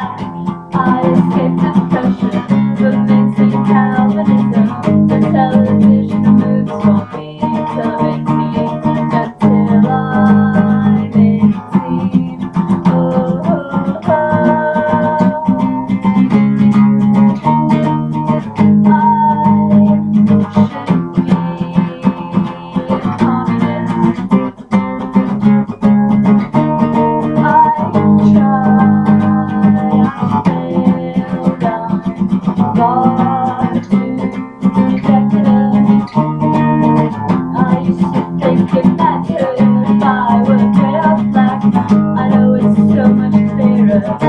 I escaped Thank you.